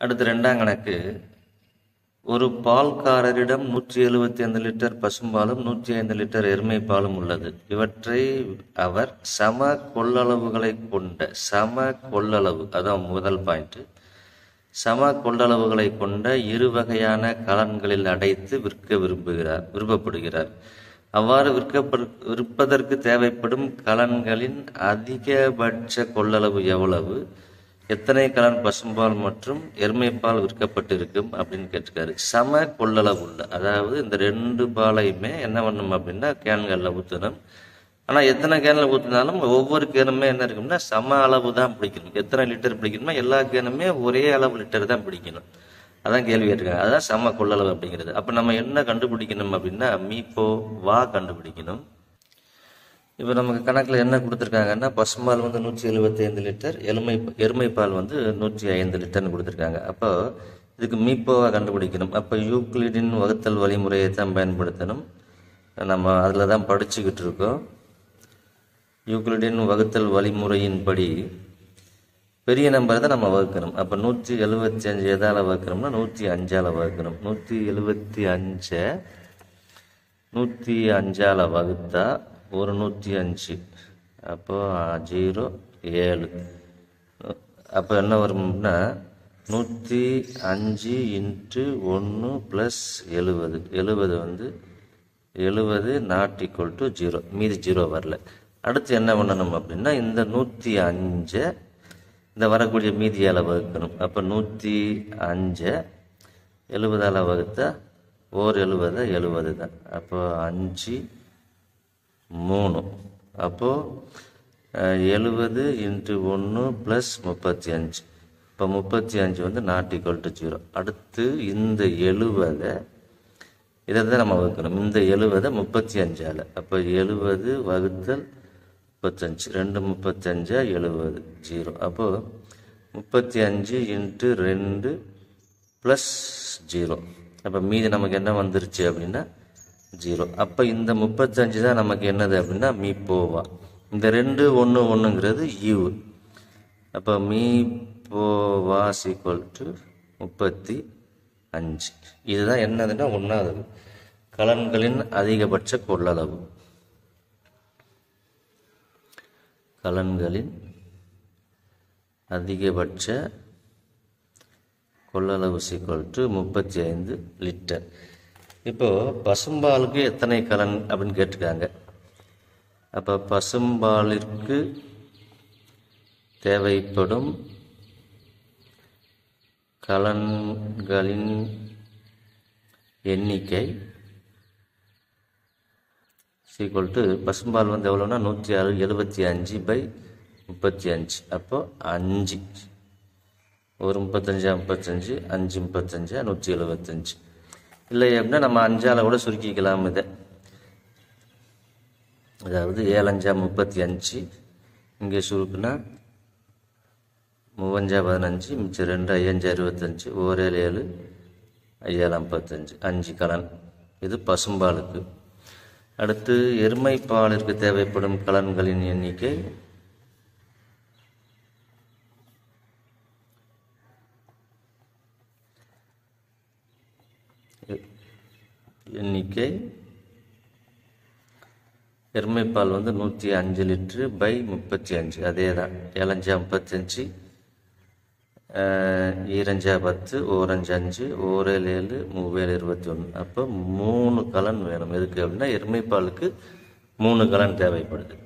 அடுத்து ரெண்டாம் கணக்கு. ஒரு பால்காரரிடம் நூற்றி எழுபத்தி ஐந்து லிட்டர் பசும்பாலும் நூற்றி ஐந்து லிட்டர் எருமை பாலும் உள்ளது. இவற்றை அவர் சம கொள்ளளவுகளை கொண்ட சம கொள்ளளவு அதான் முதல் பாயிண்ட் சம கொள்ளளவுகளை கொண்ட இரு வகையான கலன்களில் அடைத்து விற்க விரும்புகிறார் விருப்பப்படுகிறார். அவ்வாறு விற்கப்படு விற்பதற்கு தேவைப்படும் கலன்களின் அதிகபட்ச கொள்ளளவு எவ்வளவு? எத்தனை கலன் பசும்பால் மற்றும் எருமைப்பால் விற்கப்பட்டிருக்கும் அப்படின்னு கேட்டிருக்காரு. சம கொள்ளளவு உள்ள அதாவது இந்த ரெண்டு பாலையுமே என்ன பண்ணணும் அப்படின்னா கேன்களில் ஊற்றணும் ஆனால் எத்தனை கேனில் ஊற்றினாலும் ஒவ்வொரு கேனுமே என்ன இருக்கும்னா சம அளவு தான் பிடிக்கணும். எத்தனை லிட்டர் பிடிக்கணுமோ எல்லா கேனுமே ஒரே அளவு லிட்டர் தான் பிடிக்கணும். அதான் கேள்வி கேட்டிருக்காங்க. அதான் சம கொள்ளளவு அப்படிங்கிறது. அப்போ நம்ம என்ன கண்டுபிடிக்கணும் அப்படின்னா மீப்போ வா கண்டுபிடிக்கணும். இப்போ நமக்கு கணக்கில் என்ன கொடுத்துருக்காங்கன்னா பசும்பால் வந்து நூற்றி எழுபத்தி ஐந்து லிட்டர் எருமை எருமைப்பால் வந்து நூற்றி ஐந்து லிட்டர்னு கொடுத்துருக்காங்க. அப்போ இதுக்கு மீப்போவாக கண்டுபிடிக்கணும். அப்போ யூக்ளிடின் வகுத்தல் வழிமுறையை தான் பயன்படுத்தணும். நம்ம அதில் தான் படிச்சுக்கிட்டு இருக்கோம். யூக்ளிடின் வகுத்தல் வழிமுறையின்படி பெரிய நம்பரை தான் நம்ம வகுக்கணும். அப்போ நூற்றி எழுபத்தி அஞ்சு எதால் வகுக்கணும்னா நூற்றி அஞ்சால் வகுக்கணும். நூற்றி எழுபத்தி அஞ்சை நூற்றி அஞ்சால் வகுத்தா ஒரு நூற்றி அஞ்சு. அப்போது ஜீரோ ஏழு. அப்போ என்ன வரும்னா நூற்றி அஞ்சு இன்ட்டு ஒன்று ப்ளஸ் எழுபது எழுபது வந்து எழுபது நாட் ஈக்குவல் டு ஜீரோ மீதி ஜீரோ வரல. அடுத்து என்ன பண்ணணும் அப்படின்னா இந்த நூற்றி அஞ்சை இந்த வரக்கூடிய மீதியால் வகுக்கணும். அப்போ நூற்றி அஞ்சை எழுபதால் வகுத்தா ஓர் எழுபது எழுபது தான். அப்போ அஞ்சு மூணு. அப்போது எழுபது இன்ட்டு ஒன்று ப்ளஸ் முப்பத்தி அஞ்சு. இப்போ முப்பத்தி அஞ்சு வந்து நாட் ஈக்குவல் டு ஜீரோ அடுத்து இந்த எழுபதை இதை தான் நம்ம வகுக்கணும். இந்த எழுபதை முப்பத்தி அஞ்சால். அப்போ எழுபது வகுத்தல் முப்பத்தஞ்சு ரெண்டு முப்பத்தஞ்சா எழுபது ஜீரோ அப்போது முப்பத்தி அஞ்சு இன்ட்டு ரெண்டு ப்ளஸ் ஜீரோ அப்போ மீதி நமக்கு என்ன வந்துருச்சு அப்படின்னா ஜீரோ. அப்போ இந்த முப்பத்தஞ்சு தான் நமக்கு என்னது அப்படின்னா மீ போவா. இந்த ரெண்டு ஒன்று ஒன்றுங்கிறது யூ. அப்போ மீ போவா சீக்வல் டு முப்பத்தி அஞ்சு. இதுதான் என்னதுன்னா ஒன்றாவது கலன்களின் அதிகபட்ச கொள்ளளவு. கலன்களின் அதிகபட்ச கொள்ளளவு சீக்வல் டு முப்பத்தி ஐந்து லிட்டர். இப்போது பசும்பாலுக்கு எத்தனை கலன் அப்படின்னு கேட்டிருக்காங்க. அப்போ பசும்பாலிற்கு தேவைப்படும் கலன்களின் எண்ணிக்கை சீக்குவல் டு பசும்பால் வந்து எவ்வளோனா நூற்றி ஆறு எழுபத்தி அஞ்சு பை முப்பத்தி அஞ்சு. அப்போது அஞ்சு. ஒரு முப்பத்தஞ்சா முப்பத்தஞ்சு அஞ்சு முப்பத்தஞ்சா நூற்றி எழுபத்தஞ்சு. இல்லை அப்படின்னா நம்ம அஞ்சால் கூட சுருக்கிக்கலாம் இதை. அதாவது ஏழஞ்சா முப்பத்தி அஞ்சு. இங்கே சுருக்குனா மூவஞ்சா பதினஞ்சு மிச்சம் ரெண்டு ஐயஞ்சா இருபத்தஞ்சு ஓரேழு ஏழு ஐயாயிரம் ஐம்பத்தஞ்சு. அஞ்சு கலன். இது பசும்பாலுக்கு. அடுத்து எருமை பாலிற்கு தேவைப்படும் கலன்களின் எண்ணிக்கை எண்ணிக்கை. எருமைப்பால் வந்து நூற்றி அஞ்சு லிட்ரு பை முப்பத்தி அஞ்சு. அதே தான் ஏழஞ்சா முப்பத்தஞ்சு ஈரஞ்சா பத்து ஓரஞ்சு அஞ்சு ஓரேழு ஏழு மூவேழு இருபத்தி ஒன்று அப்போ மூணு கலன் வேணும். எதுக்கு அப்படின்னா எருமைப்பாலுக்கு மூணு கலன் தேவைப்படுது.